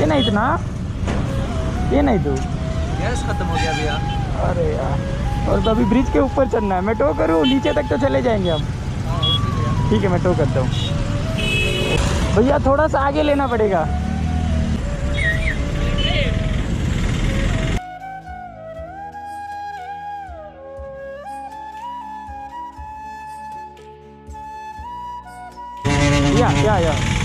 ये नहीं इतना। ये नहीं तू गैस खत्म हो गया भैया। अरे यार। और तो अभी ब्रिज के ऊपर चढ़ना है। मैं टो करूँ? नीचे तक तो चले जाएँगे हम। हाँ, ठीक है मैं टो करता हूँ। भैया थोड़ा सा आगे लेना पड़ेगा। या या या।